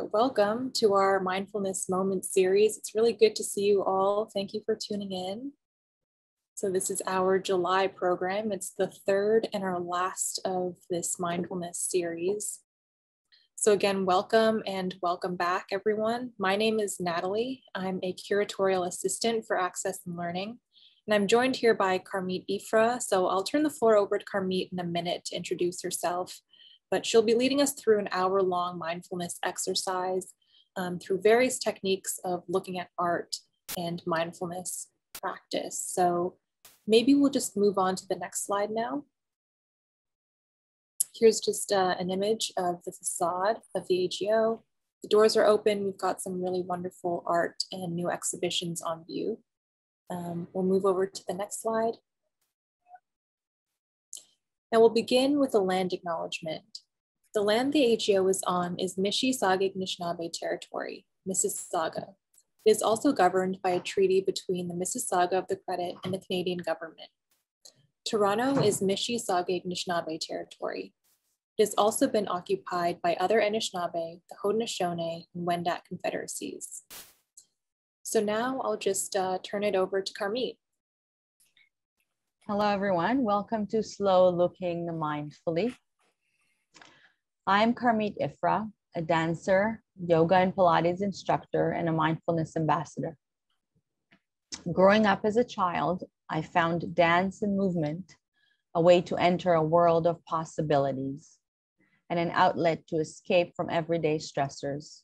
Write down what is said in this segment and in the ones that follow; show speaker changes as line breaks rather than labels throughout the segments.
But welcome to our Mindfulness Moment series. It's really good to see you all. Thank you for tuning in. So, this is our July program. It's the third and our last of this mindfulness series. So, again, welcome and welcome back, everyone. My name is Natalie. I'm a curatorial assistant for Access and Learning. And I'm joined here by Karmit Ifra. So, I'll turn the floor over to Karmit in a minute to introduce herself but she'll be leading us through an hour long mindfulness exercise um, through various techniques of looking at art and mindfulness practice. So maybe we'll just move on to the next slide now. Here's just uh, an image of the facade of the AGO. The doors are open. We've got some really wonderful art and new exhibitions on view. Um, we'll move over to the next slide. Now we'll begin with a land acknowledgement. The land the AGO is on is Mississauga Anishinaabe territory, Mississauga. It is also governed by a treaty between the Mississauga of the Credit and the Canadian government. Toronto is Mississauga Anishinaabe territory. It has also been occupied by other Anishinaabe, the Haudenosaunee, and Wendat confederacies. So now I'll just uh, turn it over to Karmit.
Hello, everyone. Welcome to Slow Looking the Mindfully. I'm Karmit Ifra, a dancer, yoga and Pilates instructor, and a mindfulness ambassador. Growing up as a child, I found dance and movement a way to enter a world of possibilities and an outlet to escape from everyday stressors.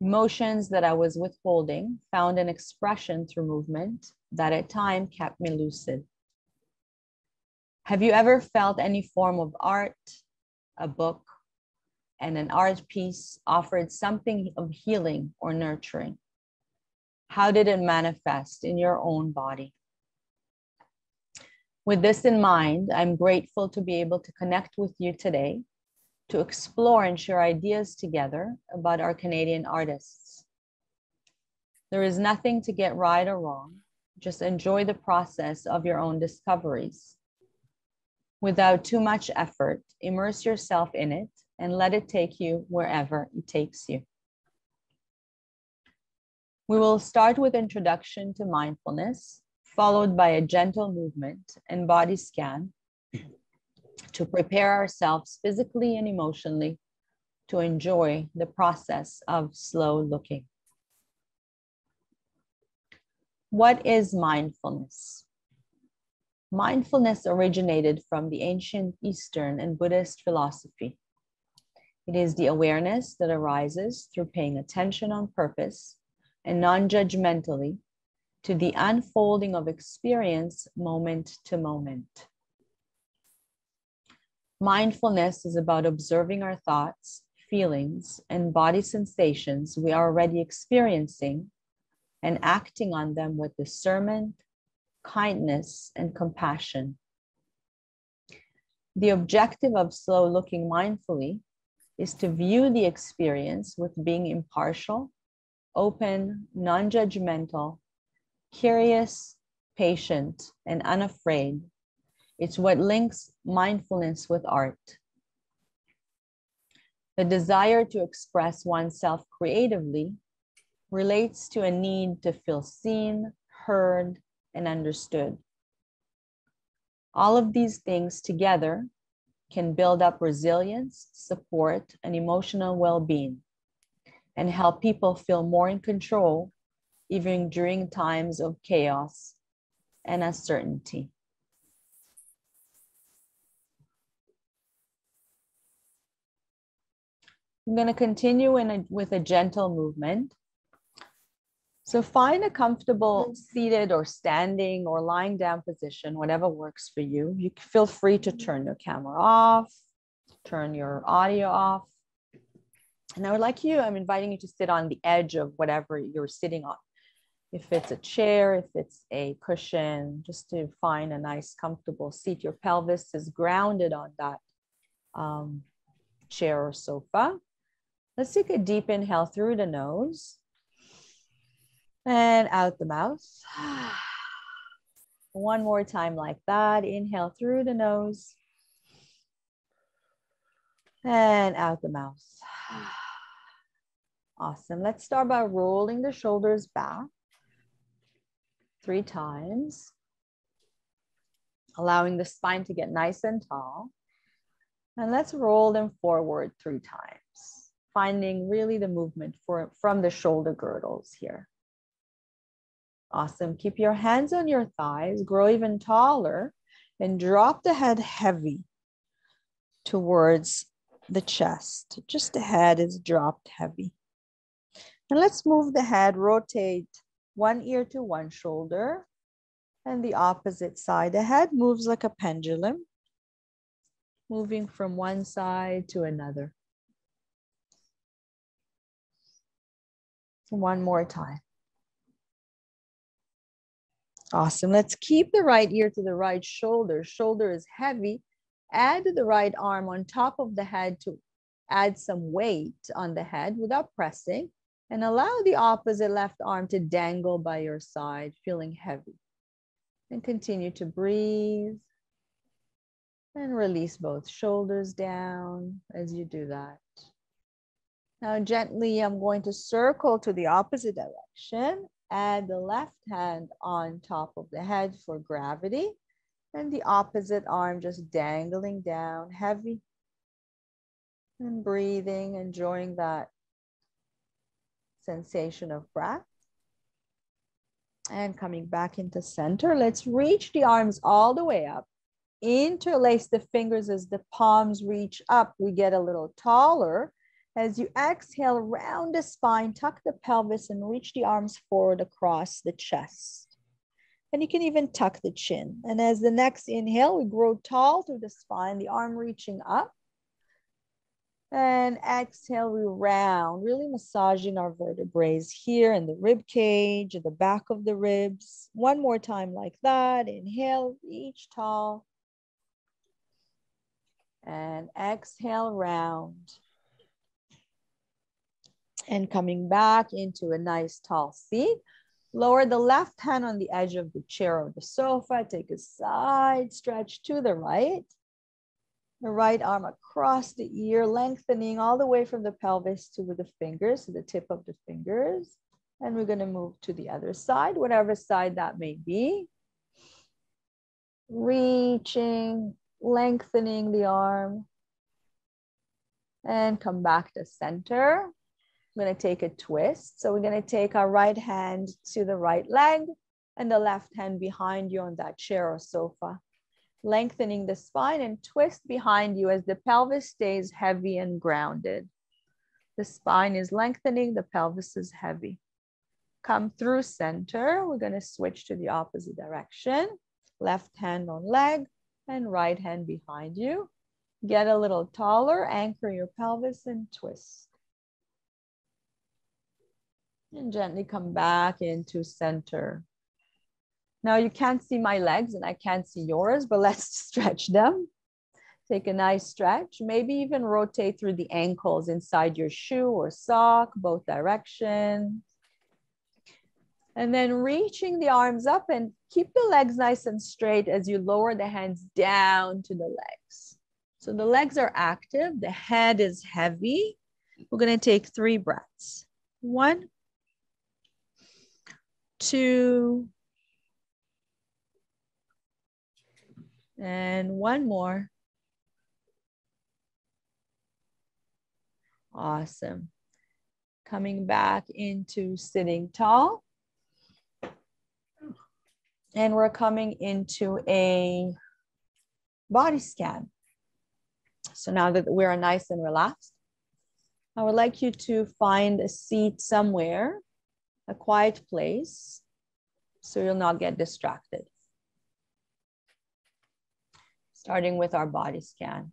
Emotions that I was withholding found an expression through movement that at times kept me lucid. Have you ever felt any form of art, a book, and an art piece offered something of healing or nurturing? How did it manifest in your own body? With this in mind, I'm grateful to be able to connect with you today to explore and share ideas together about our Canadian artists. There is nothing to get right or wrong, just enjoy the process of your own discoveries. Without too much effort, immerse yourself in it and let it take you wherever it takes you. We will start with introduction to mindfulness, followed by a gentle movement and body scan to prepare ourselves physically and emotionally to enjoy the process of slow looking. What is mindfulness? Mindfulness originated from the ancient Eastern and Buddhist philosophy. It is the awareness that arises through paying attention on purpose and non judgmentally to the unfolding of experience moment to moment. Mindfulness is about observing our thoughts, feelings, and body sensations we are already experiencing and acting on them with discernment, kindness, and compassion. The objective of slow looking mindfully is to view the experience with being impartial, open, non judgmental, curious, patient, and unafraid. It's what links mindfulness with art. The desire to express oneself creatively relates to a need to feel seen, heard, and understood. All of these things together can build up resilience, support, and emotional well being, and help people feel more in control even during times of chaos and uncertainty. I'm going to continue in a, with a gentle movement. So find a comfortable seated or standing or lying down position, whatever works for you. You feel free to turn your camera off, turn your audio off. And I would like you, I'm inviting you to sit on the edge of whatever you're sitting on. If it's a chair, if it's a cushion, just to find a nice comfortable seat. Your pelvis is grounded on that um, chair or sofa. Let's take a deep inhale through the nose and out the mouth. One more time like that. Inhale through the nose and out the mouth. Awesome. Let's start by rolling the shoulders back three times, allowing the spine to get nice and tall. And let's roll them forward three times, finding really the movement for, from the shoulder girdles here. Awesome. Keep your hands on your thighs, grow even taller, and drop the head heavy towards the chest. Just the head is dropped heavy. And let's move the head, rotate one ear to one shoulder and the opposite side. The head moves like a pendulum, moving from one side to another. One more time. Awesome. Let's keep the right ear to the right shoulder. Shoulder is heavy. Add the right arm on top of the head to add some weight on the head without pressing and allow the opposite left arm to dangle by your side, feeling heavy. And continue to breathe and release both shoulders down as you do that. Now, gently, I'm going to circle to the opposite direction. Add the left hand on top of the head for gravity, and the opposite arm just dangling down, heavy. And breathing, enjoying that sensation of breath. And coming back into center, let's reach the arms all the way up. Interlace the fingers as the palms reach up. We get a little taller. As you exhale, round the spine, tuck the pelvis, and reach the arms forward across the chest. And you can even tuck the chin. And as the next inhale, we grow tall through the spine, the arm reaching up. And exhale, we round, really massaging our vertebrae here in the rib cage, at the back of the ribs. One more time like that. Inhale, reach tall. And exhale, round. And coming back into a nice tall seat. Lower the left hand on the edge of the chair or the sofa. Take a side stretch to the right the right arm across the ear, lengthening all the way from the pelvis to the fingers, to the tip of the fingers. And we're going to move to the other side, whatever side that may be. Reaching, lengthening the arm. And come back to center. I'm going to take a twist. So we're going to take our right hand to the right leg and the left hand behind you on that chair or sofa lengthening the spine and twist behind you as the pelvis stays heavy and grounded. The spine is lengthening, the pelvis is heavy. Come through center. We're going to switch to the opposite direction. Left hand on leg and right hand behind you. Get a little taller, anchor your pelvis and twist. And gently come back into center. Now you can't see my legs and I can't see yours, but let's stretch them. Take a nice stretch, maybe even rotate through the ankles inside your shoe or sock, both directions. And then reaching the arms up and keep the legs nice and straight as you lower the hands down to the legs. So the legs are active, the head is heavy. We're going to take three breaths. One, two, And one more. Awesome. Coming back into sitting tall. And we're coming into a body scan. So now that we're nice and relaxed, I would like you to find a seat somewhere, a quiet place, so you'll not get distracted starting with our body scan.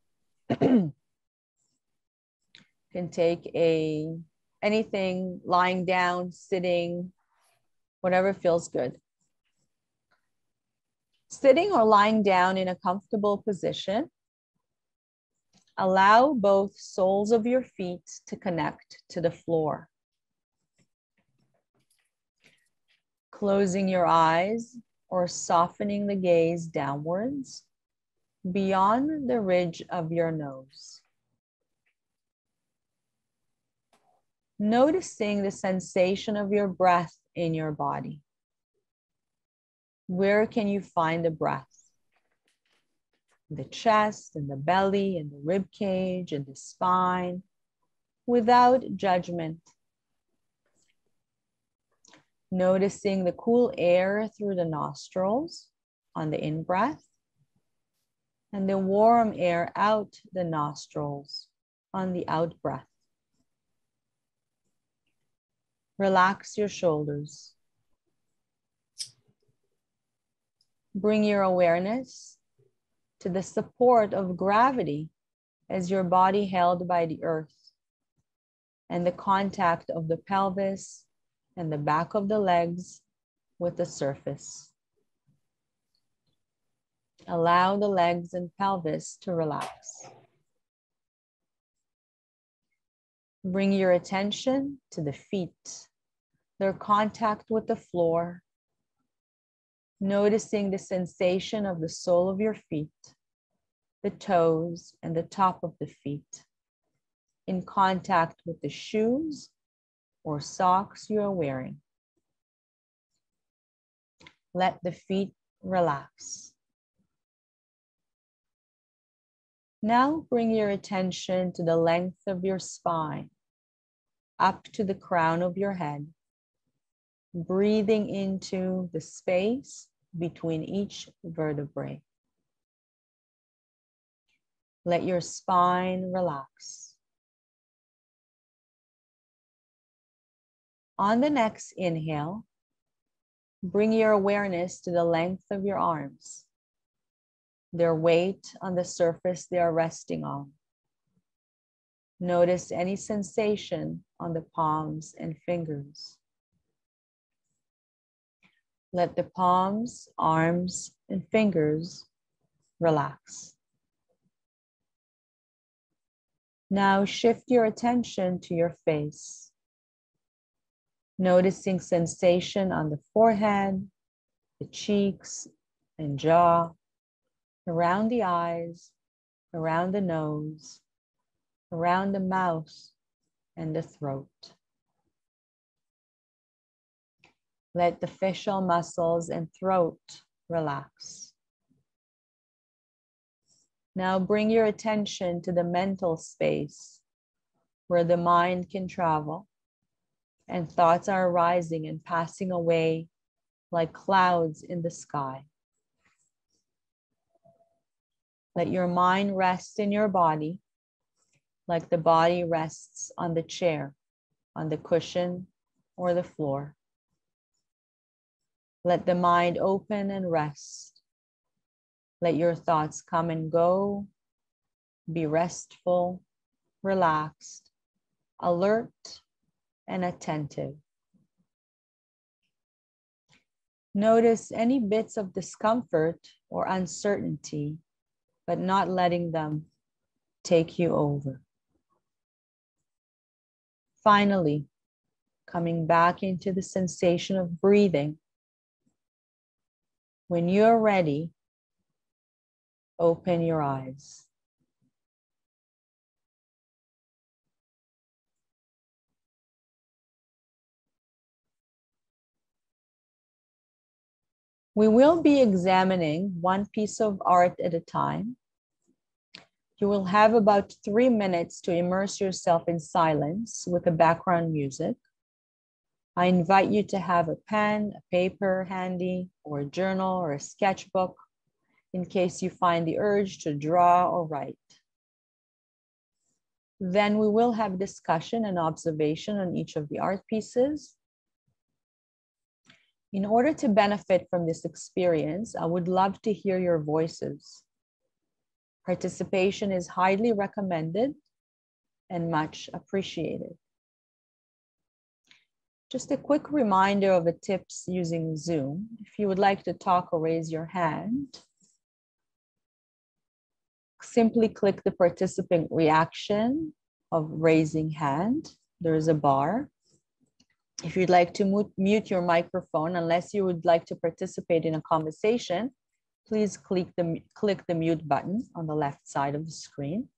can take a anything lying down, sitting, whatever feels good. Sitting or lying down in a comfortable position. Allow both soles of your feet to connect to the floor. Closing your eyes or softening the gaze downwards beyond the ridge of your nose. Noticing the sensation of your breath in your body. Where can you find the breath? The chest and the belly and the rib cage and the spine without judgment. Noticing the cool air through the nostrils on the in breath and the warm air out the nostrils on the out breath. Relax your shoulders. Bring your awareness to the support of gravity as your body held by the earth and the contact of the pelvis and the back of the legs with the surface. Allow the legs and pelvis to relax. Bring your attention to the feet, their contact with the floor, noticing the sensation of the sole of your feet, the toes, and the top of the feet in contact with the shoes or socks you are wearing. Let the feet relax. Now bring your attention to the length of your spine, up to the crown of your head, breathing into the space between each vertebrae. Let your spine relax. On the next inhale, bring your awareness to the length of your arms their weight on the surface they are resting on. Notice any sensation on the palms and fingers. Let the palms, arms, and fingers relax. Now shift your attention to your face, noticing sensation on the forehead, the cheeks, and jaw around the eyes, around the nose, around the mouth and the throat. Let the facial muscles and throat relax. Now bring your attention to the mental space where the mind can travel and thoughts are arising and passing away like clouds in the sky. Let your mind rest in your body like the body rests on the chair, on the cushion, or the floor. Let the mind open and rest. Let your thoughts come and go. Be restful, relaxed, alert, and attentive. Notice any bits of discomfort or uncertainty but not letting them take you over. Finally, coming back into the sensation of breathing. When you're ready, open your eyes. We will be examining one piece of art at a time. You will have about three minutes to immerse yourself in silence with the background music. I invite you to have a pen, a paper handy, or a journal or a sketchbook in case you find the urge to draw or write. Then we will have discussion and observation on each of the art pieces in order to benefit from this experience, I would love to hear your voices. Participation is highly recommended and much appreciated. Just a quick reminder of the tips using Zoom. If you would like to talk or raise your hand, simply click the participant reaction of raising hand. There is a bar. If you'd like to mute your microphone, unless you would like to participate in a conversation, please click the, click the mute button on the left side of the screen.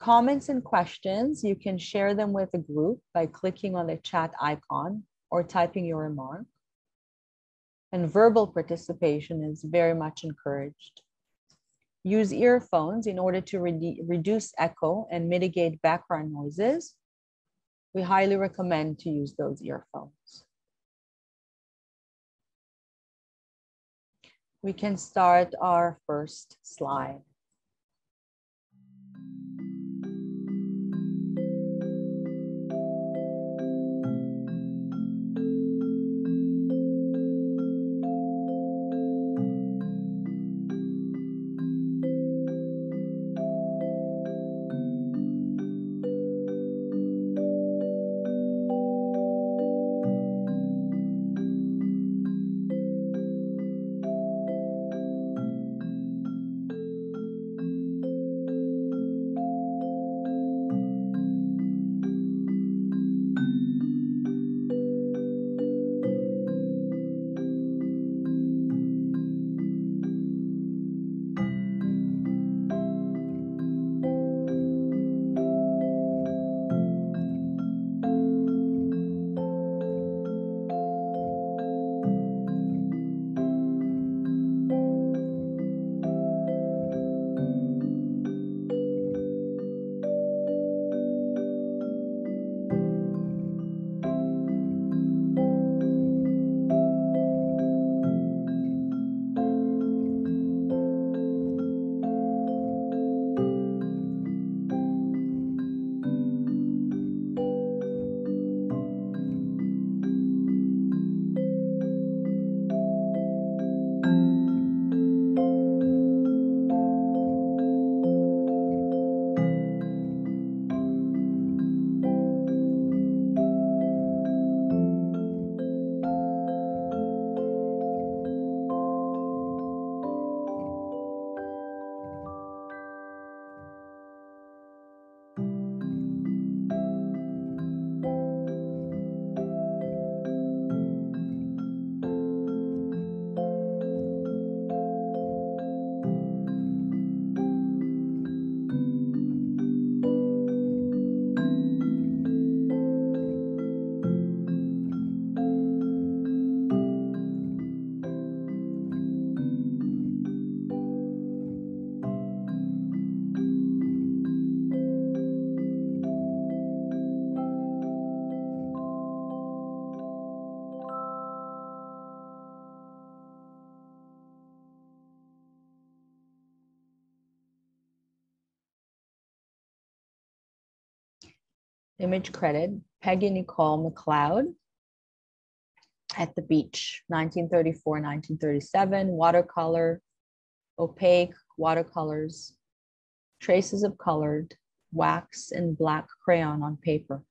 Comments and questions, you can share them with the group by clicking on the chat icon or typing your remark. And verbal participation is very much encouraged. Use earphones in order to re reduce echo and mitigate background noises. We highly recommend to use those earphones. We can start our first slide. Image credit, Pegi Nicol MacLeod at the beach, 1934, 1937, watercolor, opaque watercolors, traces of colored, wax and black crayon on paper.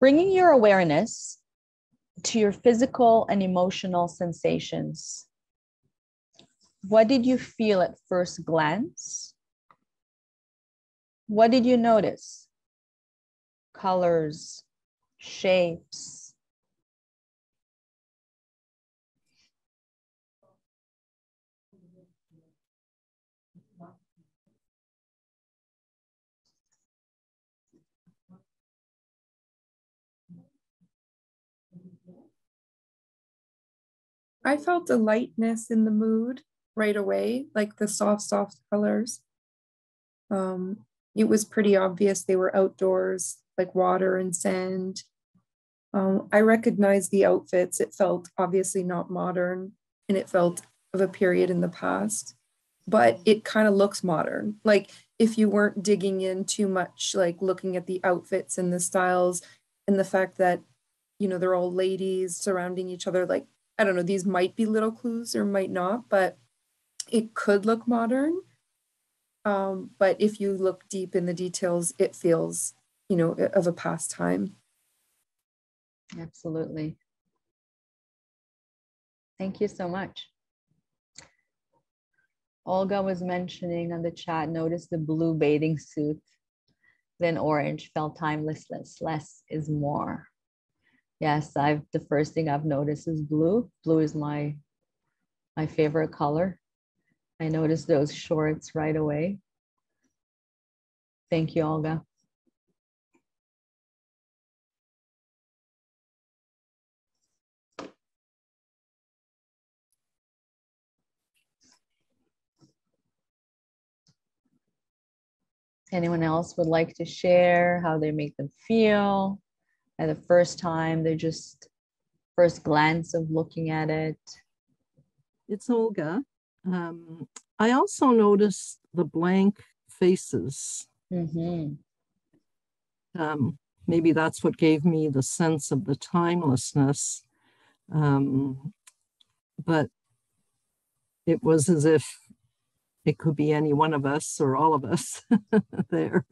Bringing your awareness to your physical and emotional sensations. What did you feel at first glance? What did you notice? Colors, shapes.
I felt a lightness in the mood right away, like the soft, soft colors. Um, it was pretty obvious they were outdoors, like water and sand. Um, I recognized the outfits. It felt obviously not modern and it felt of a period in the past, but it kind of looks modern. Like if you weren't digging in too much, like looking at the outfits and the styles and the fact that, you know, they're all ladies surrounding each other, like, I don't know, these might be little clues or might not, but it could look modern. Um, but if you look deep in the details, it feels, you know, of a past time.
Absolutely. Thank you so much. Olga was mentioning on the chat, notice the blue bathing suit, then orange, felt timeless, less is more. Yes, I've the first thing I've noticed is blue. Blue is my my favorite color. I noticed those shorts right away. Thank you, Olga. Anyone else would like to share how they make them feel at the first time? They're just first glance of looking at it.
It's Olga. Um, I also noticed the blank faces.
Mm-hmm.
Um, maybe that's what gave me the sense of the timelessness. Um, but it was as if it could be any one of us or all of us there.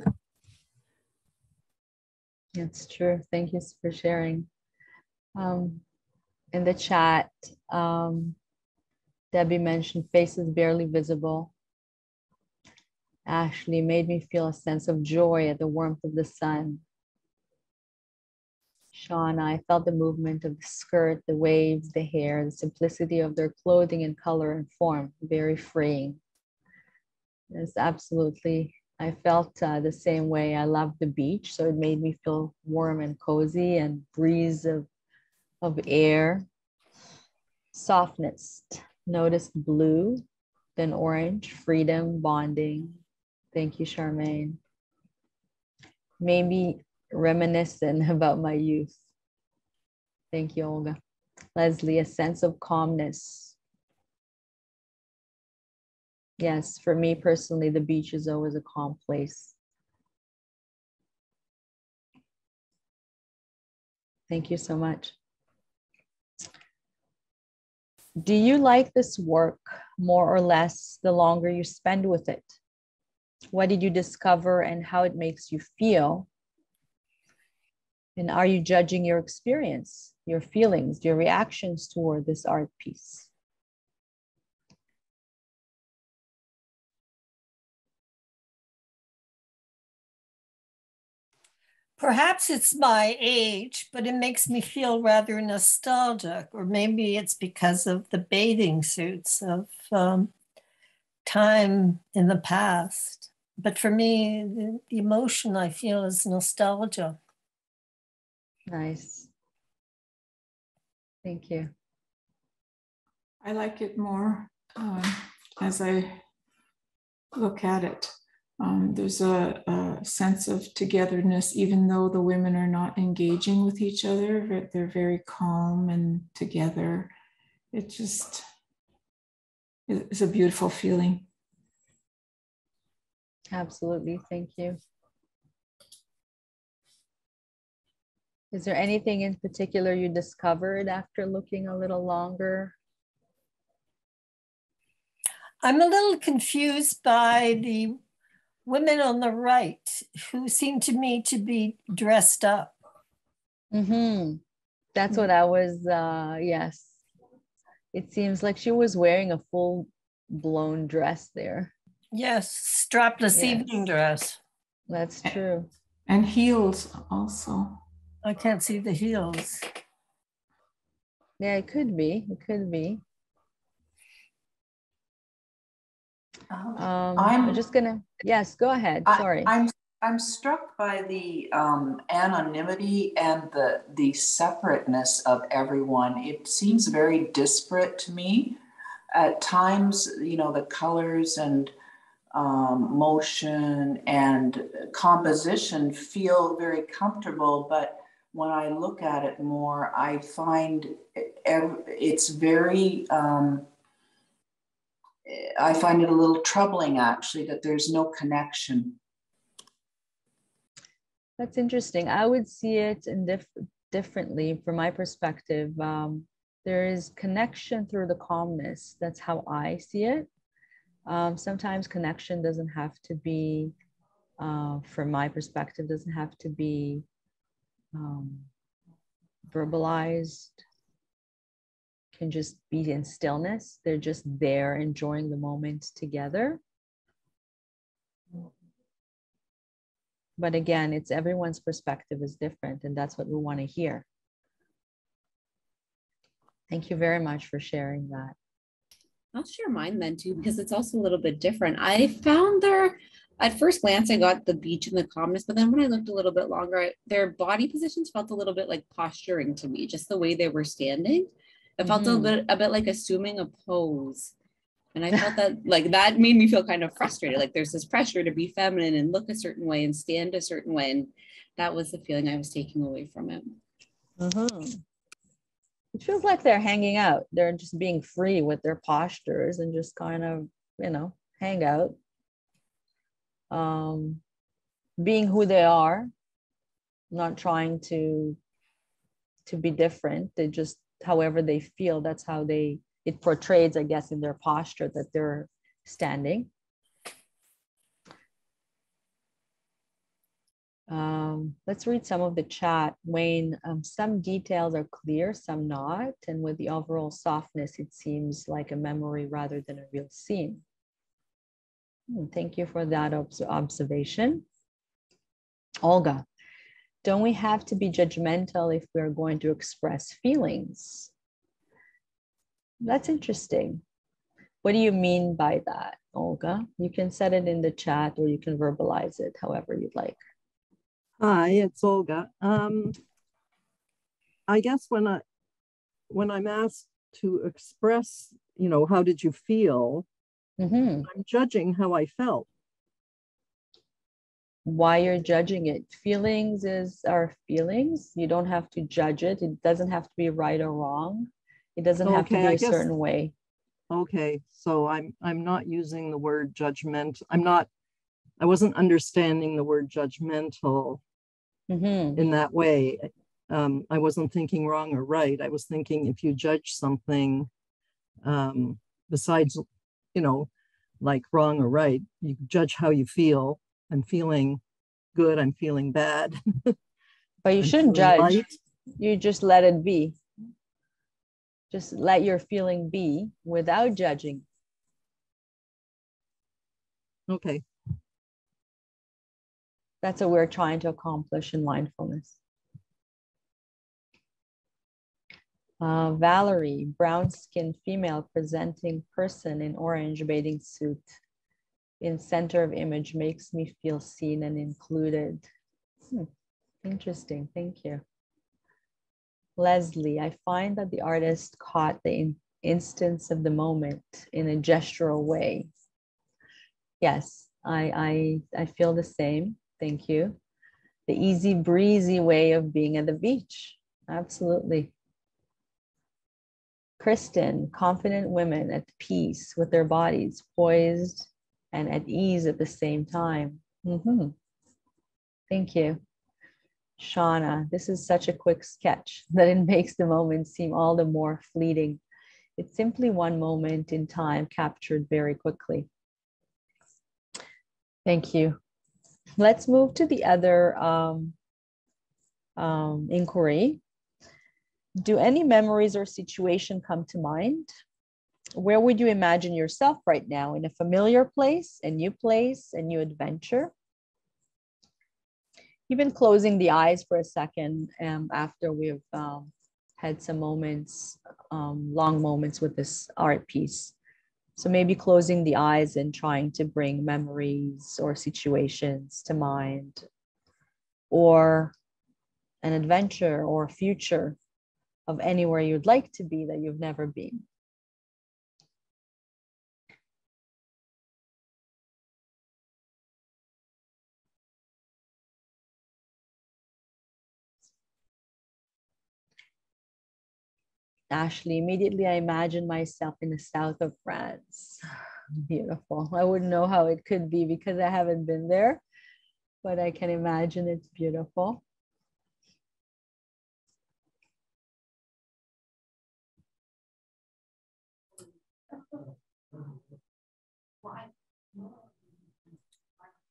That's true. Thank you for sharing. Um, in the chat, um, Debbie mentioned faces barely visible. Ashley made me feel a sense of joy at the warmth of the sun. Shauna, I felt the movement of the skirt, the waves, the hair, the simplicity of their clothing and color and form, very freeing. Yes, absolutely. I felt uh, the same way. I loved the beach, so it made me feel warm and cozy and breeze of, of air. Softness, noticed blue, then orange, freedom, bonding. Thank you, Charmaine. Maybe reminiscent about my youth. Thank you, Olga. Leslie, a sense of calmness, Yes, for me personally, the beach is always a calm place. Thank you so much. Do you like this work more or less the longer you spend with it? What did you discover and how it makes you feel? And are you judging your experience, your feelings, your reactions toward this art piece?
Perhaps it's my age, but it makes me feel rather nostalgic, or maybe it's because of the bathing suits of um, time in the past. But for me, the, the emotion I feel is nostalgia.
Nice. Thank you.
I like it more um, as I look at it. Um, there's a, a, sense of togetherness, even though the women are not engaging with each other. They're very calm and together. It just is a beautiful feeling.
Absolutely. Thank you. Is there anything in particular you discovered after looking a little longer?
I'm a little confused by the women on the right who seem to me to be dressed up.
Mm-hmm. That's what I was, uh, yes. It seems like she was wearing a full blown dress there.
Yes, strapless yes. evening dress.
That's true.
And heels also.
I can't see the heels.
Yeah, it could be. It could be. Um, I'm, I'm just gonna, yes, go ahead, sorry.
I, am I'm struck by the um, anonymity and the, the separateness of everyone. It seems very disparate to me. At times, you know, the colors and um, motion and composition feel very comfortable, but when I look at it more, I find it's very um, I find it a little troubling actually that there's no connection.
That's interesting. I would see it in diff- differently from my perspective. Um, there is connection through the calmness. That's how I see it. Um, sometimes connection doesn't have to be, uh, from my perspective, doesn't have to be um, verbalized can just be in stillness. They're just there enjoying the moment together. But again, it's everyone's perspective is different, and that's what we want to hear. Thank you very much for sharing that.
I'll share mine then too, because it's also a little bit different. I found their, at first glance, I got the beach and the calmness, but then when I looked a little bit longer, I, their body positions felt a little bit like posturing to me, just the way they were standing. It felt
Mhm.
a bit, a bit like assuming a pose. And I felt that like that made me feel kind of frustrated. Like there's this pressure to be feminine and look a certain way and stand a certain way. And that was the feeling I was taking away from it.
Mhm. It feels like they're hanging out. They're just being free with their postures and just kind of, you know, hang out. Um, being who they are, not trying to to be different. They just however they feel, that's how they it portrays, I guess, in their posture that they're standing. Um, let's read some of the chat. Wayne, um, some details are clear, some not. And with the overall softness, it seems like a memory rather than a real scene. Hmm, Thank you for that obs- observation. Olga, don't we have to be judgmental if we're going to express feelings? That's interesting. What do you mean by that, Olga? You can set it in the chat or you can verbalize it however you'd like.
Hi, it's Olga. Um, I guess when I when I'm asked to express, you know, how did you feel?
Mhm.
I'm judging how I felt.
Why you're judging it. Feelings is our feelings. You don't have to judge it. It doesn't have to be right or wrong. It doesn't have to be
I
a
guess-
certain way.
Okay, so I'm I'm not using the word judgment. I'm not. I wasn't understanding the word judgmental
Mhm.
in that way. Um, I wasn't thinking wrong or right. I was thinking if you judge something, um, besides, you know, like wrong or right, you judge how you feel. I'm feeling good. I'm feeling bad.
But you
I'm
shouldn't judge.
light.
You just let it be. Just let your feeling be without judging.
Okay.
That's what we're trying to accomplish in mindfulness. Uh, Valerie, brown skinned female presenting person in orange bathing suit in center of image makes me feel seen and included. Hmm, Interesting, thank you. Leslie, I find that the artist caught the in- instance of the moment in a gestural way. Yes, I, I, I feel the same. Thank you. The easy breezy way of being at the beach. Absolutely. Kristen, confident women at peace with their bodies, poised and at ease at the same time. Mhm. Thank you. Shauna, this is such a quick sketch that it makes the moment seem all the more fleeting. It's simply one moment in time captured very quickly. Thank you. Let's move to the other um, um, inquiry. Do any memories or situation come to mind? Where would you imagine yourself right now? In a familiar place, a new place, a new adventure? Even closing the eyes for a second um, after we've um, had some moments, um, long moments with this art piece. So maybe closing the eyes and trying to bring memories or situations to mind, or an adventure or future of anywhere you'd like to be that you've never been. Ashley, immediately I imagine myself in the south of France. Beautiful. I wouldn't know how it could be because I haven't been there, but I can imagine it's beautiful.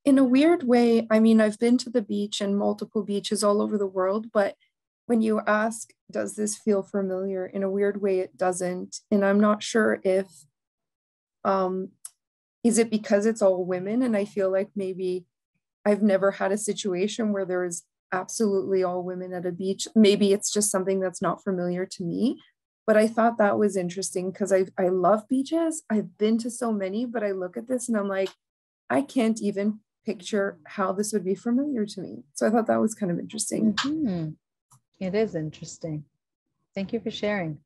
in a weird way, I mean, I've been to the beach and multiple beaches all over the world, but when you ask, does this feel familiar? In a weird way, it doesn't. And I'm not sure if, um, is it because it's all women? And I feel like maybe I've never had a situation where there is absolutely all women at a beach. Maybe it's just something that's not familiar to me. but I thought that was interesting because I, I love beaches. I've been to so many, but I look at this and I'm like, I can't even picture how this would be familiar to me. So I thought that was kind of interesting.
Mm-hmm. It is interesting. Thank you for sharing.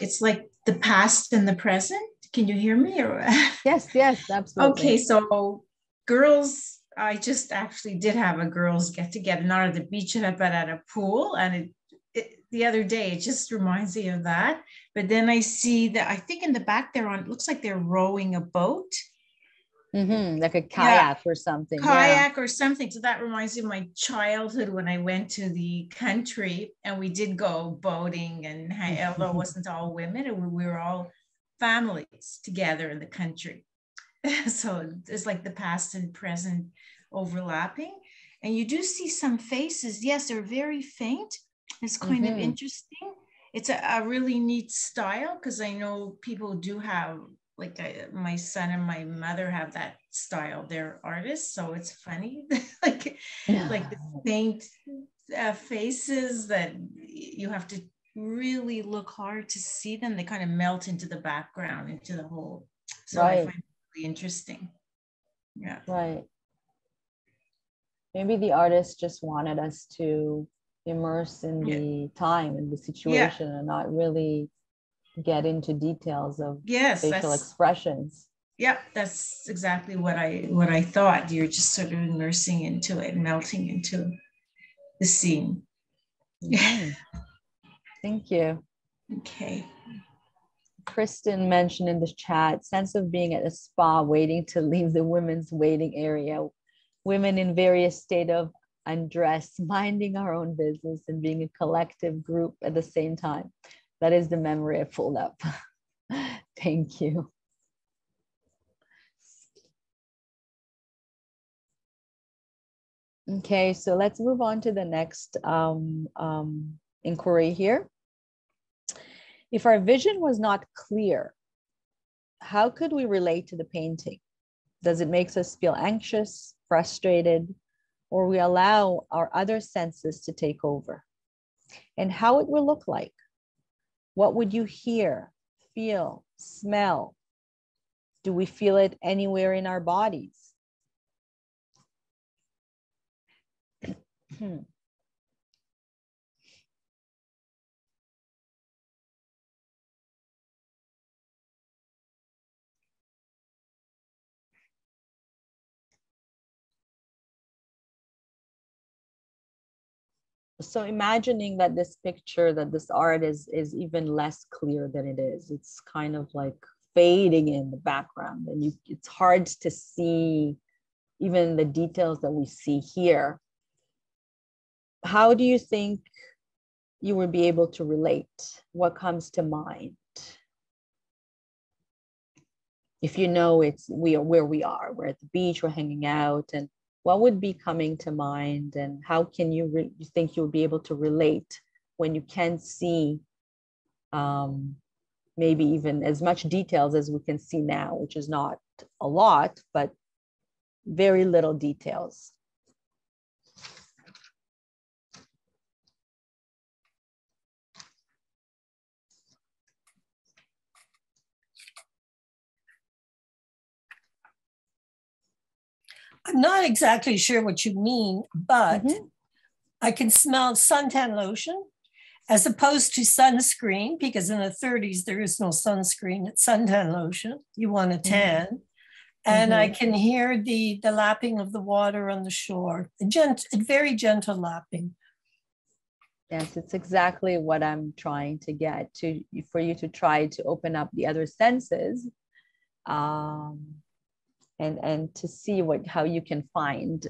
It's like the past and the present. Can you hear me? Or
yes, yes, absolutely.
Okay, so girls I just actually did have a girls get together, not at the beach, but at a pool. And it, it, the other day, it just reminds me of that. But then I see that I think in the back there on, it looks like they're rowing a boat.
Mm-hmm, like a kayak yeah. or something.
Kayak yeah. or something. So that reminds me of my childhood when I went to the country and we did go boating. And although it wasn't all women, and we were all families together in the country. so it's like the past and present overlapping. And you do see some faces. Yes, they're very faint. It's kind mm-hmm. of interesting. It's a, a, really neat style because I know people do have, like I, my son and my mother have that style. They're artists, so it's funny, like yeah. like the faint uh, faces that you have to really look hard to see them. They kind of melt into the background, into the whole. So right. I find it really interesting. Yeah.
Right. Maybe the artist just wanted us to immerse in yeah. the time and the situation yeah. and not really get into details of
yes,
facial expressions.
Yeah, that's exactly what I what I thought. You're just sort of immersing into it, melting into the scene.
Mm-hmm. Thank you.
Okay.
Kristen mentioned in the chat sense of being at a spa waiting to leave the women's waiting area. Women in various state of undress, minding our own business and being a collective group at the same time. That is the memory I pulled up. Thank you. Okay, so let's move on to the next um, um, inquiry here. If our vision was not clear, how could we relate to the painting? Does it make us feel anxious, frustrated, or we allow our other senses to take over? And how it will look like? What would you hear, feel, smell? Do we feel it anywhere in our bodies? Hmm. So imagining that this picture that this art is is even less clear than it is it's kind of like fading in the background and you it's hard to see even the details that we see here. How do you think you will be able to relate what comes to mind? If you know it's we are where we are we're at the beach we're hanging out and what would be coming to mind and how can you, re- you think you'll be able to relate when you can see um, maybe even as much details as we can see now which is not a lot but very little details
I'm not exactly sure what you mean, but mm-hmm. I can smell suntan lotion as opposed to sunscreen, because in the 30s there is no sunscreen, it's suntan lotion. You want a mm-hmm. tan. Mm-hmm. And mm-hmm. I can hear the, the lapping of the water on the shore, a, gent, a very gentle lapping.
Yes, it's exactly what I'm trying to get to for you to try to open up the other senses. Um, and and to see what how you can find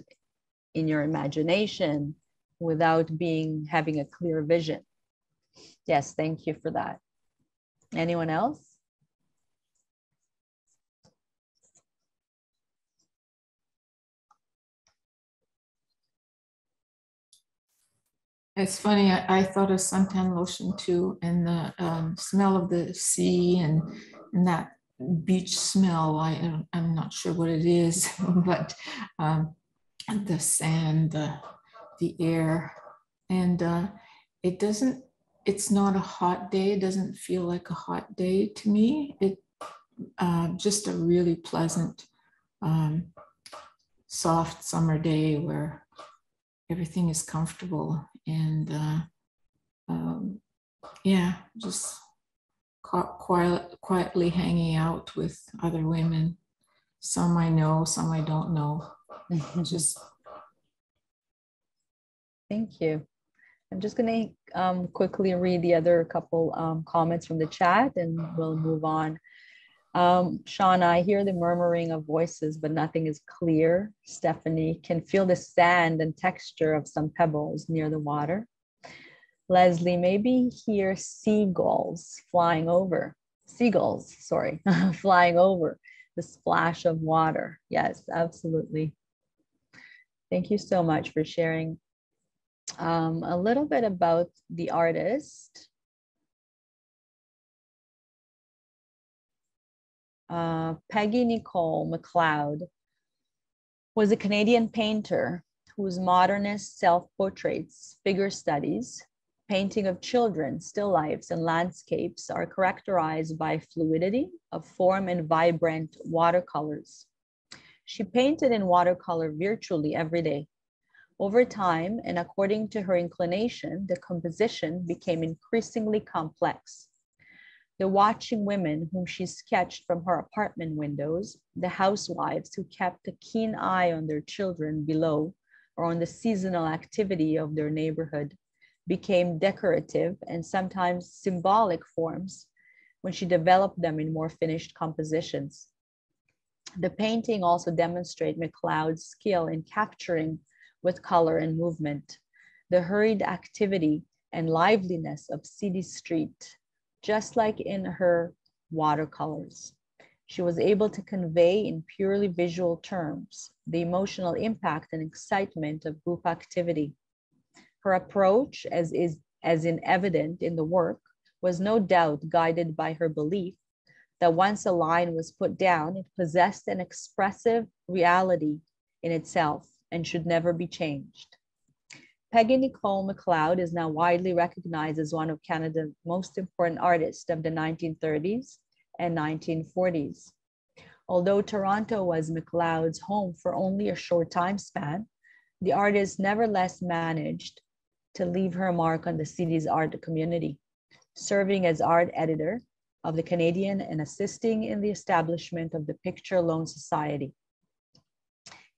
in your imagination without being having a clear vision. Yes thank you for that. Anyone else?
It's funny, I, I, thought of suntan lotion too, and the um, smell of the sea and, and that beach smell. I, I'm not sure what it is, but um, the sand, the, the air. And uh, it doesn't, it's not a hot day. It doesn't feel like a hot day to me. It uh, just a really pleasant, um, soft summer day where everything is comfortable and uh, um, yeah, just quiet, quietly hanging out with other women. Some I know, some I don't know. just
Thank you. I'm just going to um, quickly read the other couple um, comments from the chat and we'll move on. Um, Shauna, I hear the murmuring of voices, but nothing is clear. Stephanie can feel the sand and texture of some pebbles near the water. Leslie, maybe hear seagulls flying over, seagulls, sorry, flying over the splash of water. Yes, absolutely. Thank you so much for sharing um, a little bit about the artist. Uh, Pegi Nicol MacLeod was a Canadian painter whose modernist self-portraits, figure studies, painting of children, still lifes, and landscapes are characterized by fluidity of form and vibrant watercolors. She painted in watercolor virtually every day. Over time, and according to her inclination, the composition became increasingly complex. The watching women whom she sketched from her apartment windows, the housewives who kept a keen eye on their children below or on the seasonal activity of their neighborhood, became decorative and sometimes symbolic forms when she developed them in more finished compositions. The painting also demonstrates MacLeod's skill in capturing with color and movement, the hurried activity and liveliness of city street, just like in her watercolors. She was able to convey in purely visual terms the emotional impact and excitement of group activity her approach, as is as in evident in the work, was no doubt guided by her belief that once a line was put down, it possessed an expressive reality in itself and should never be changed. Pegi Nicol MacLeod is now widely recognized as one of Canada's most important artists of the 1930s and 1940s. Although Toronto was MacLeod's home for only a short time span, the artist nevertheless managed to leave her mark on the city's art community, serving as art editor of the Canadian and assisting in the establishment of the Picture Loan Society.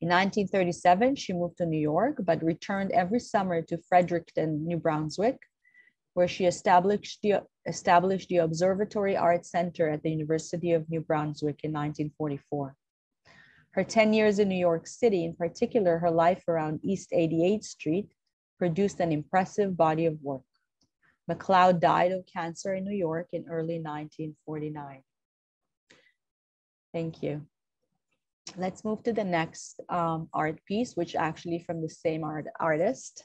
In 1937, she moved to New York, but returned every summer to Fredericton, New Brunswick, where she established the, established the Observatory Art Center at the University of New Brunswick in 1944. Her 10 years in New York City, in particular her life around East 88th Street, produced an impressive body of work. MacLeod died of cancer in New York in early 1949. Thank you. Let's move to the next um, art piece, which actually from the same art artist.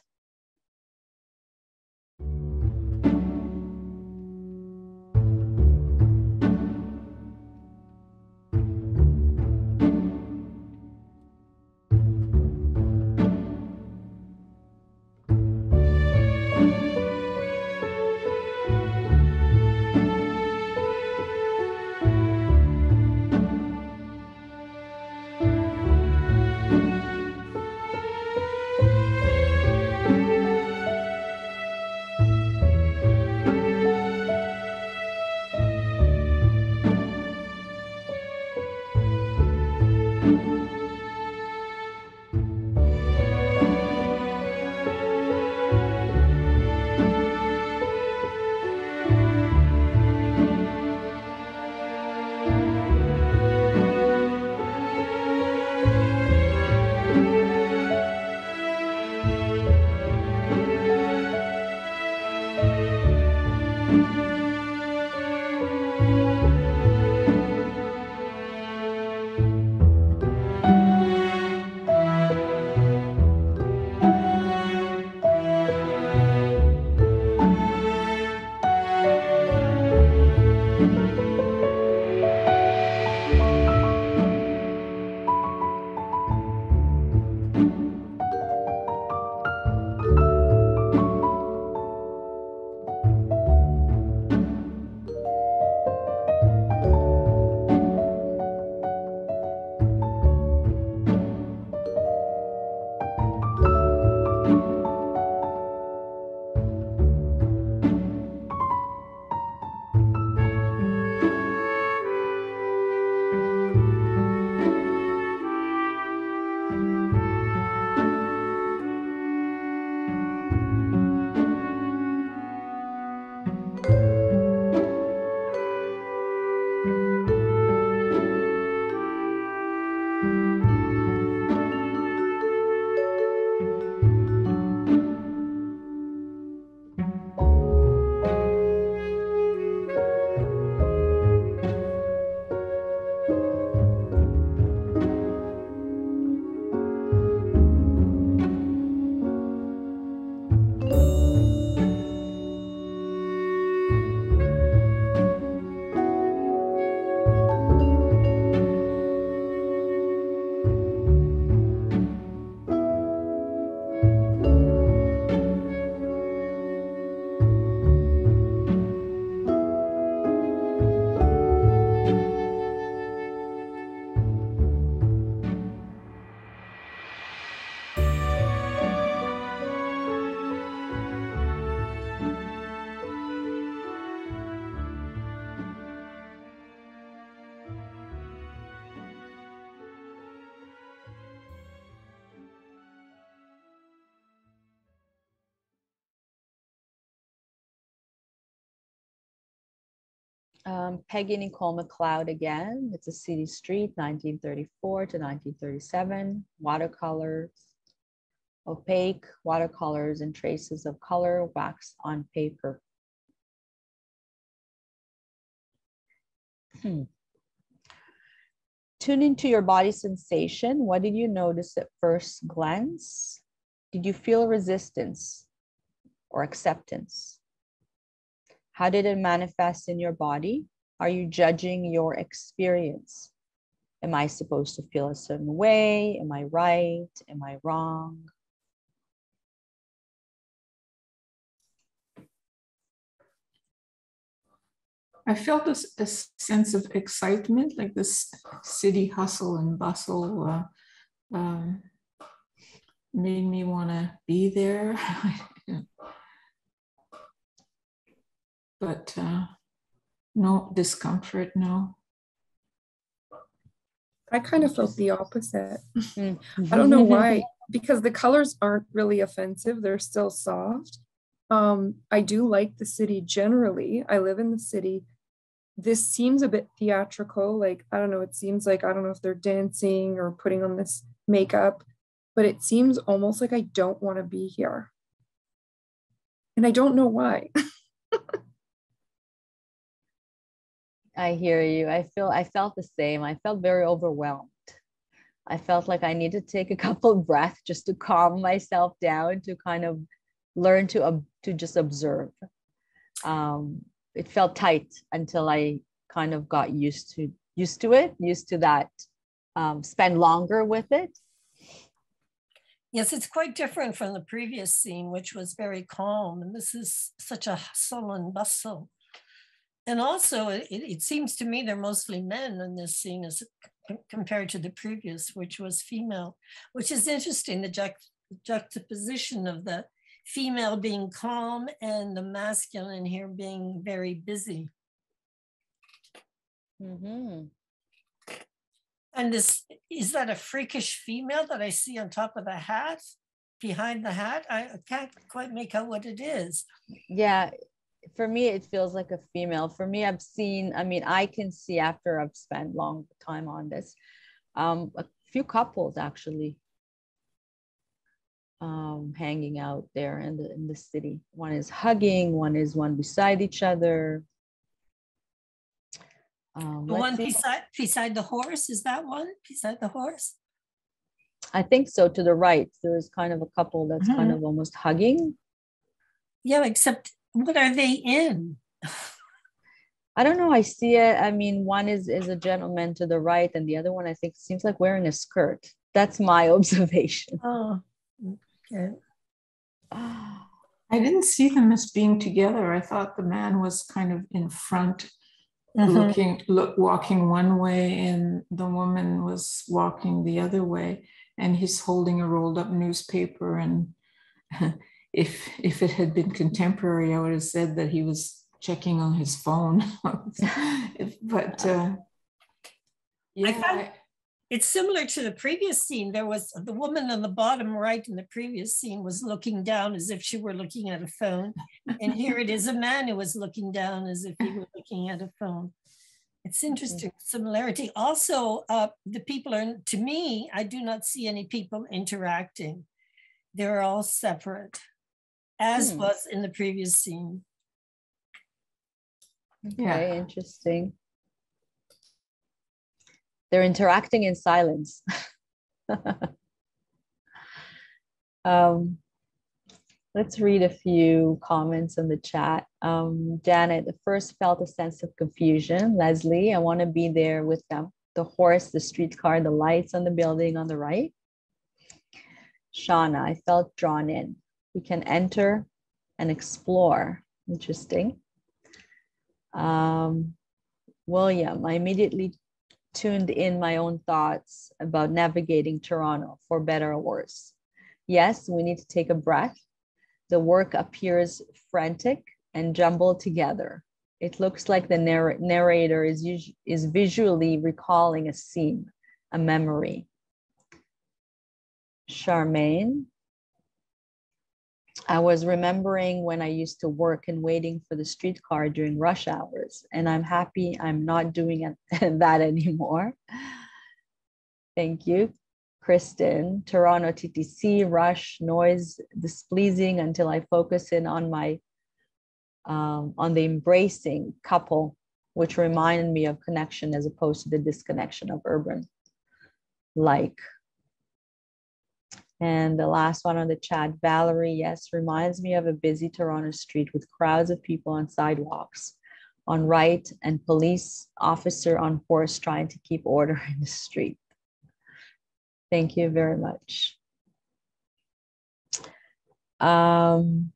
Um, Pegi Nicol MacLeod again. It's a city street, 1934 to 1937. Watercolors, opaque watercolors and traces of color waxed on paper. Hmm. Tune into your body sensation. What did you notice at first glance? Did you feel resistance or acceptance? How did it manifest in your body? Are you judging your experience? Am I supposed to feel a certain way? Am I right? Am I wrong?
I felt a, a sense of excitement, like this city hustle and bustle uh, um, made me want to be there. but uh, no discomfort, no.
I kind of felt the opposite. I don't know why, because the colors aren't really offensive, they're still soft. Um, I do like the city generally. I live in the city. This seems a bit theatrical. Like, I don't know, it seems like, I don't know if they're dancing or putting on this makeup, but it seems almost like I don't want to be here. And I don't know why.
I hear you. I feel I felt the same. I felt very overwhelmed. I felt like I need to take a couple of breaths just to calm myself down to kind of learn to to just observe. Um, it felt tight until I kind of got used to used to it, used to that. Um, spend longer with it.
Yes, it's quite different from the previous scene, which was very calm, and this is such a hustle and bustle and also it, it, seems to me they're mostly men in this scene as compared to the previous which was female which is interesting the juxt- juxtaposition of the female being calm and the masculine here being very busy.
Mm-hmm.
and this is that a freakish female that i see on top of the hat behind the hat? I can't quite make out what it is.
Yeah for me it feels like a female. For me i've seen i mean i can see after i've spent long time on this um, a few couples actually um, hanging out there in the in the city. One is hugging one is one beside each other.
Um, the one see. beside beside the horse? Is that one? Beside the horse?
I think so to the right. There's kind of a couple that's mm-hmm. kind of almost hugging.
Yeah except what are they in?
I don't know. I see it. I mean, one is is a gentleman to the right, and the other one I think seems like wearing a skirt. That's my observation.
Oh, okay.
I didn't see them as being together. I thought the man was kind of in front, mm-hmm. looking, look, walking one way, and the woman was walking the other way, and he's holding a rolled up newspaper and if if it had been contemporary, I would have said that he was checking on his phone. but uh,
yeah, I found it's similar to the previous scene. There was the woman on the bottom right in the previous scene was looking down as if she were looking at a phone, and here it is a man who was looking down as if he were looking at a phone. It's interesting similarity. Also, uh, the people are to me. I do not see any people interacting. They're all separate as hmm. was in the previous scene.
Okay, yeah. interesting. They're interacting in silence. um, let's read a few comments in the chat. Um, Janet, first felt a sense of confusion. Leslie, I want to be there with them. The horse, the streetcar, the lights on the building on the right. Shauna, I felt drawn in we can enter and explore. Interesting. Um, William, I immediately tuned in my own thoughts about navigating Toronto for better or worse. Yes, we need to take a breath. The work appears frantic and jumbled together. It looks like the narr- narrator is, us- is visually recalling a scene, a memory. Charmaine, I was remembering when I used to work and waiting for the streetcar during rush hours, and I'm happy I'm not doing that anymore. Thank you, Kristen. Toronto TTC, rush, noise, displeasing until I focus in on my um, on the embracing couple, which reminded me of connection as opposed to the disconnection of urban like and the last one on the chat, Valerie, yes, reminds me of a busy Toronto street with crowds of people on sidewalks on right and police officer on horse trying to keep order in the street. Thank you very much. Um,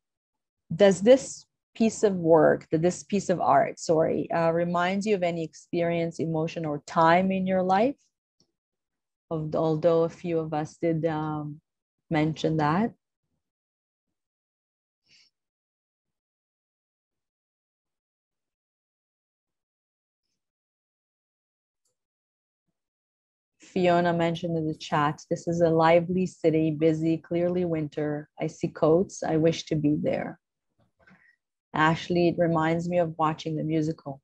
does this piece of work, this piece of art, sorry, uh, reminds you of any experience, emotion, or time in your life? Although a few of us did um, mention that. Fiona mentioned in the chat, this is a lively city, busy, clearly winter. I see coats. I wish to be there. Ashley, it reminds me of watching the musical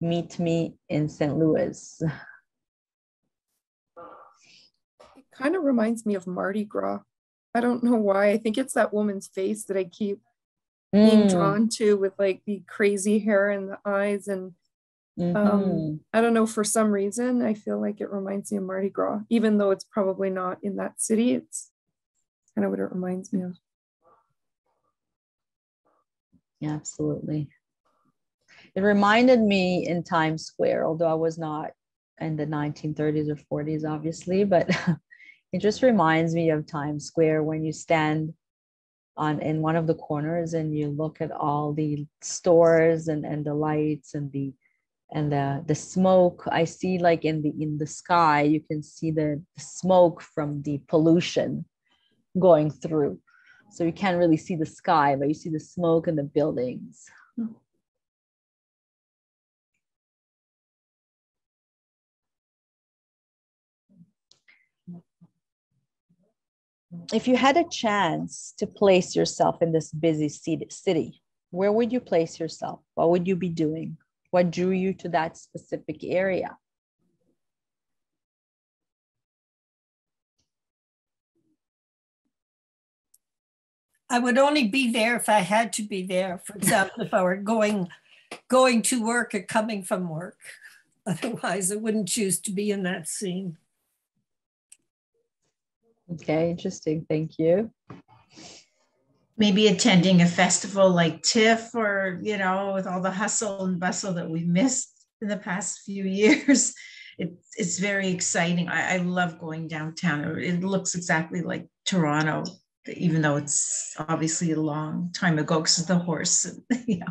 Meet Me in St. Louis.
kind of reminds me of Mardi Gras. I don't know why. I think it's that woman's face that I keep mm. being drawn to with like the crazy hair and the eyes and mm-hmm. um I don't know for some reason I feel like it reminds me of Mardi Gras even though it's probably not in that city it's kind of what it reminds me of.
Yeah, absolutely. It reminded me in Times Square, although I was not in the 1930s or 40s, obviously, but it just reminds me of Times Square when you stand on in one of the corners and you look at all the stores and, and the lights and the and the the smoke. I see like in the in the sky you can see the, the smoke from the pollution going through. So you can't really see the sky but you see the smoke and the buildings if you had a chance to place yourself in this busy city, where would you place yourself? What would you be doing? What drew you to that specific area?
I would only be there if I had to be there. For example, if I were going going to work or coming from work. Otherwise, I wouldn't choose to be in that scene.
Okay, interesting. Thank you.
Maybe attending a festival like TIFF or, you know, with all the hustle and bustle that we missed in the past few years. It, it's very exciting. I, I love going downtown. It looks exactly like Toronto, even though it's obviously a long time ago because of the horse. yeah.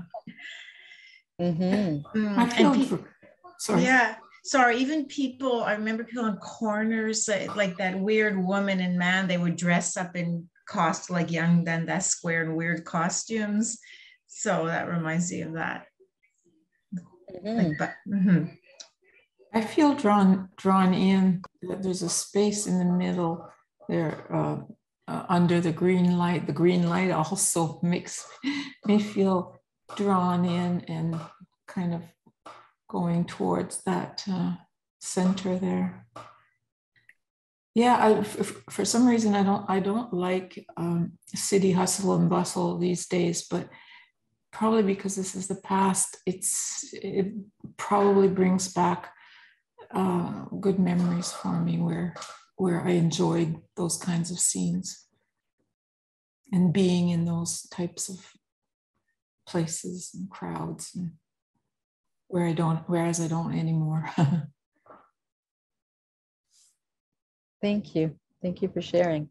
Mm-hmm.
Mm, I feel, sorry.
Yeah sorry, even people, I remember people in corners, like that weird woman and man, they would dress up in cost like Yonge Dundas Square in weird costumes. So that reminds me of that.
Mm-hmm. Like, but, mm-hmm. I feel drawn drawn in. There's a space in the middle there uh, uh, under the green light. The green light also makes me feel drawn in and kind of going towards that uh, center there. Yeah, I, for some reason I don't I don't like um, city hustle and bustle these days, but probably because this is the past, it's it probably brings back uh, good memories for me where where I enjoyed those kinds of scenes and being in those types of places and crowds and where I don't, whereas I don't anymore.
Thank you. Thank you for sharing.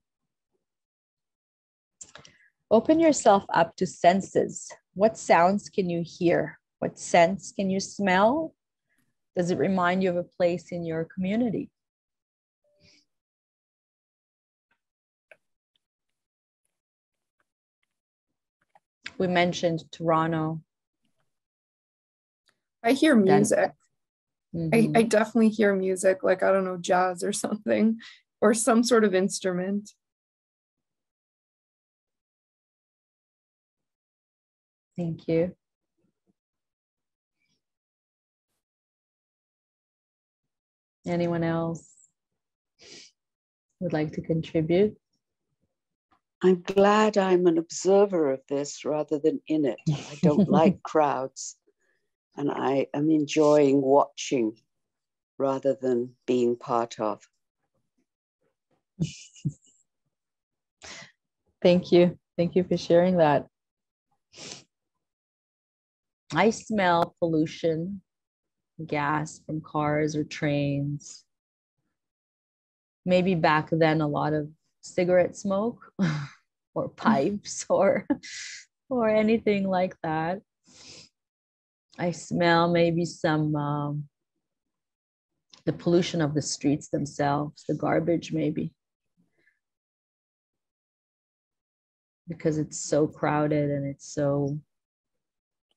Open yourself up to senses. What sounds can you hear? What scents can you smell? Does it remind you of a place in your community? We mentioned Toronto
I hear music. Mm-hmm. I, I definitely hear music, like, I don't know, jazz or something, or some sort of instrument.
Thank you. Anyone else would like to contribute?
I'm glad I'm an observer of this rather than in it. I don't like crowds, and I am enjoying watching rather than being part of.
Thank you. Thank you for sharing that. I smell pollution, gas from cars or trains. Maybe back then, a lot of cigarette smoke or pipes or or anything like that. I smell maybe some um, the pollution of the streets themselves, the garbage maybe. Because it's so crowded and it's so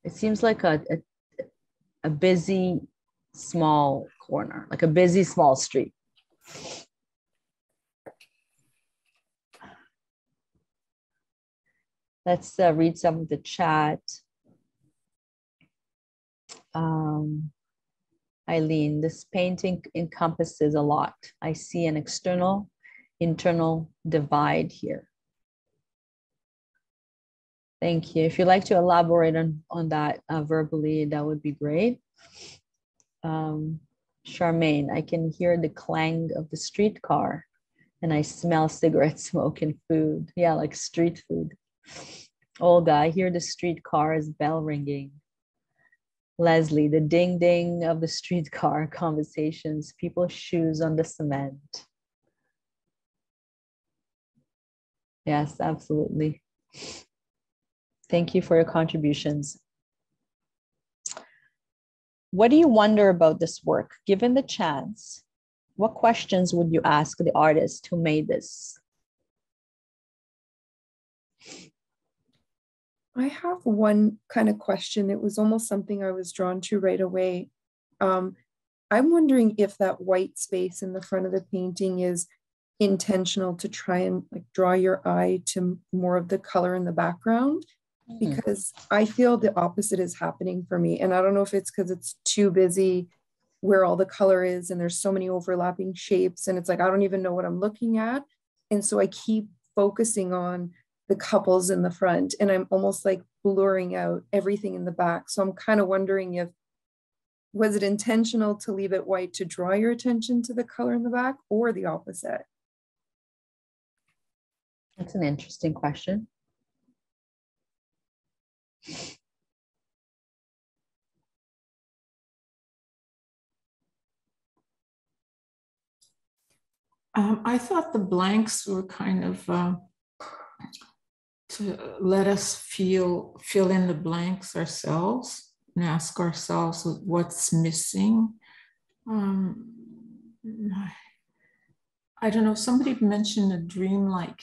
it seems like a, a, a busy small corner, like a busy small street. Let's uh, read some of the chat. Um, Eileen, this painting encompasses a lot. I see an external, internal divide here. Thank you. If you'd like to elaborate on, on that uh, verbally, that would be great. Um, Charmaine, I can hear the clang of the streetcar and I smell cigarette smoke and food. Yeah, like street food. Olga, I hear the streetcar's bell ringing. Leslie, the ding ding of the streetcar conversations, people's shoes on the cement. Yes, absolutely. Thank you for your contributions. What do you wonder about this work? Given the chance, what questions would you ask the artist who made this?
I have one kind of question. It was almost something I was drawn to right away. Um, I'm wondering if that white space in the front of the painting is intentional to try and like draw your eye to more of the color in the background Mm-hmm. because I feel the opposite is happening for me. And I don't know if it's because it's too busy where all the color is and there's so many overlapping shapes. And it's like, I don't even know what I'm looking at. And so I keep focusing on the couples in the front and I'm almost like blurring out everything in the back. So I'm kind of wondering if was it intentional to leave it white to draw your attention to the color in the back or the opposite?
That's an interesting question.
Um, I thought the blanks were kind of uh, to let us feel fill in the blanks ourselves and ask ourselves what's missing. Um, I don't know. Somebody mentioned a dreamlike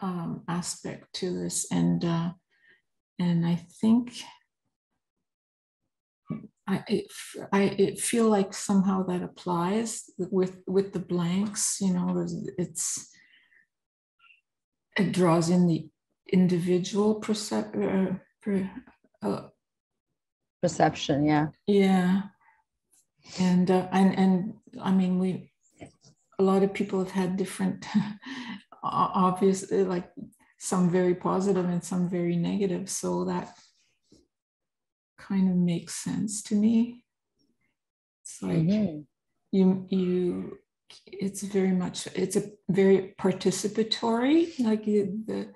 um, aspect to this, and uh, and I think I, I it feel like somehow that applies with with the blanks. You know, it's it draws in the individual percep- uh, per, uh,
perception. Yeah.
Yeah. And uh, and and I mean we a lot of people have had different obviously like some very positive and some very negative. So that kind of makes sense to me. It's like mm-hmm. you you it's very much it's a very participatory like the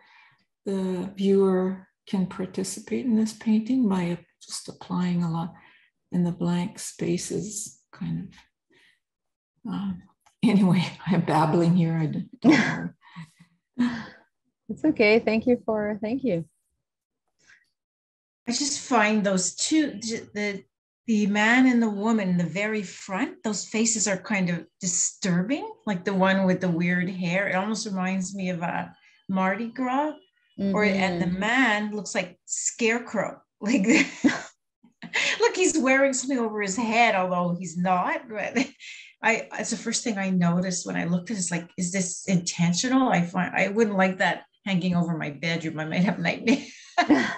the viewer can participate in this painting by just applying a lot in the blank spaces kind of um, anyway i'm babbling here i don't
know It's okay. Thank you for thank you.
I just find those two the the man and the woman in the very front, those faces are kind of disturbing. Like the one with the weird hair. It almost reminds me of a uh, Mardi Gras. Mm-hmm. Or and the mm-hmm. man looks like scarecrow. Like look, he's wearing something over his head, although he's not. But I it's the first thing I noticed when I looked at it. It's like, is this intentional? I find I wouldn't like that hanging over my bedroom. I might have nightmares.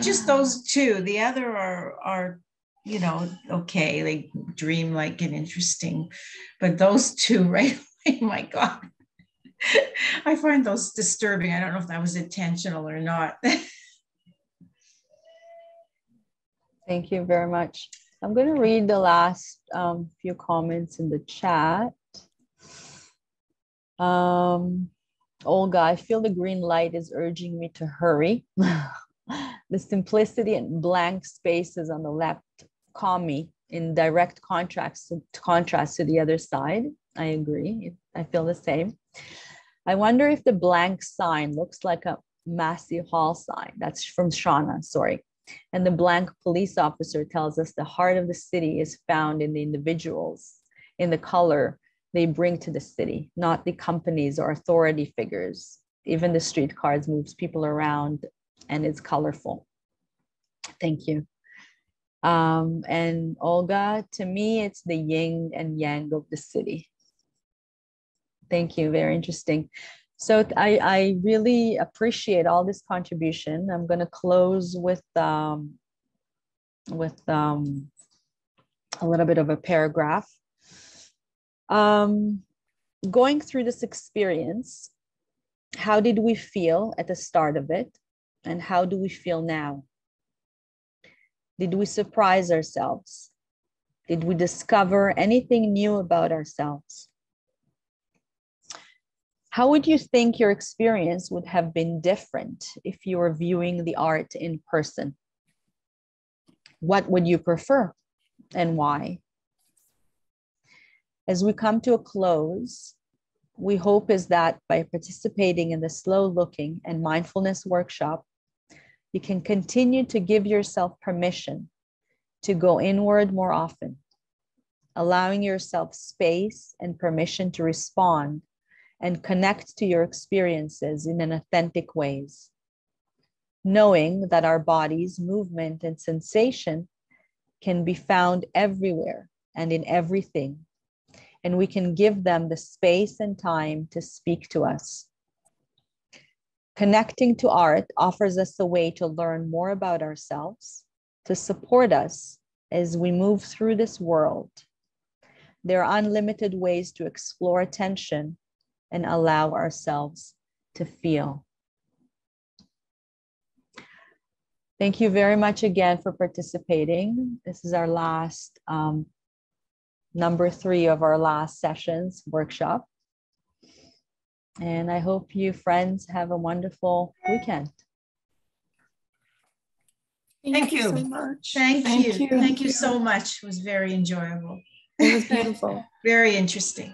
just those two. The other are are you know okay, like dream like and interesting, but those two right away, my God, I find those disturbing. I don't know if that was intentional or not.
Thank you very much. I'm going to read the last um, few comments in the chat. Um, Olga, I feel the green light is urging me to hurry. the simplicity and blank spaces on the left calm me in direct contrast contrast to the other side. I agree. I feel the same. I wonder if the blank sign looks like a Massey Hall sign. That's from Shauna, sorry. And the blank police officer tells us the heart of the city is found in the individuals, in the color they bring to the city, not the companies or authority figures. Even the streetcars moves people around and it's colorful. Thank you. Um, and Olga, to me, it's the yin and yang of the city. Thank you. Very interesting. So I, I really appreciate all this contribution. I'm going to close with um, with um, a little bit of a paragraph. Um, going through this experience, how did we feel at the start of it? And how do we feel now? Did we surprise ourselves? Did we discover anything new about ourselves? How would you think your experience would have been different if you were viewing the art in person? What would you prefer and why? As we come to a close, we hope is that by participating in the slow looking and mindfulness workshop, you can continue to give yourself permission to go inward more often, allowing yourself space and permission to respond and connect to your experiences in an authentic ways. Knowing that our body's movement and sensation can be found everywhere and in everything, and we can give them the space and time to speak to us. Connecting to art offers us a way to learn more about ourselves, to support us as we move through this world. There are unlimited ways to explore attention and allow ourselves to feel. Thank you very much again for participating. This is our last, um, number three of our last sessions workshop. And I hope you friends have a wonderful weekend.
Thank, Thank you. so much. Thank, Thank you. you. Thank you so much. It was very enjoyable.
It was beautiful.
very interesting.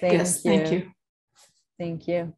Thank yes, you. Thank you. Thank you.